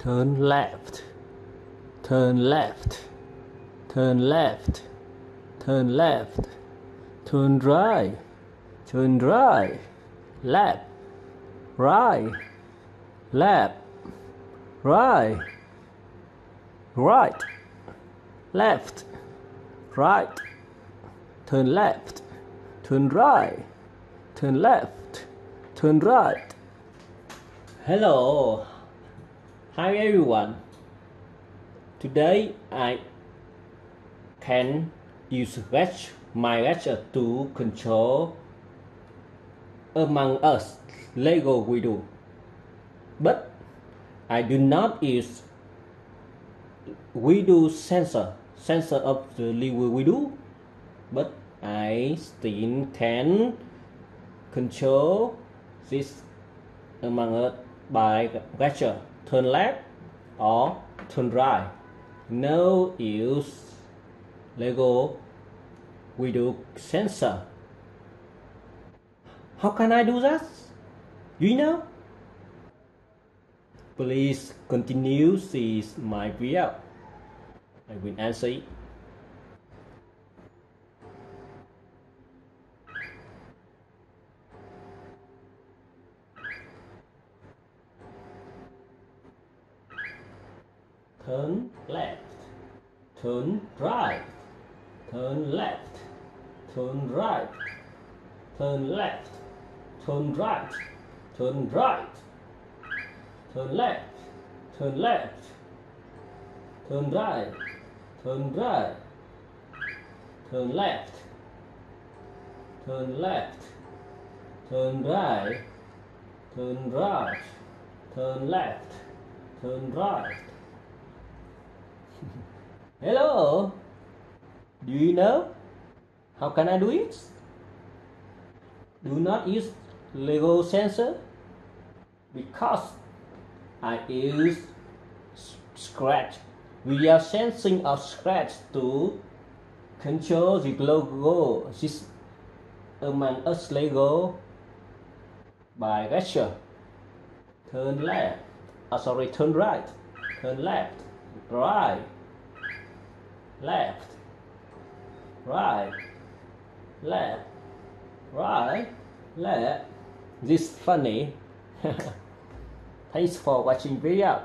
turn left, turn left, turn left, turn left, turn right, turn right, left, right, left, right, right, left, right, turn left, turn right, turn left, turn right. Hello, hi everyone. Today I can use Retch, my Retcher to control Among Us Lego WeDo. But I do not use WeDo sensor, sensor of the Lego WeDo, but I still can control this Among Us by gesture turn left or turn right. No use Lego WeDo sensor. How can I do that? Do you know? Please continue see my video. I will answer it. Turn left, turn right, turn left, turn right, turn left, turn right, turn right, turn left, turn left, turn right, turn right, turn left, turn left, turn right, turn right, turn left, turn right. Hello, do you know how can I do it? Do not use Lego sensor because I use scratch. We are sensing of scratch to control the logo. This among us Lego by gesture. Turn left. Oh, sorry, turn right. Turn left. Right left, right, left, right, left. This funny. Thanks for watching video.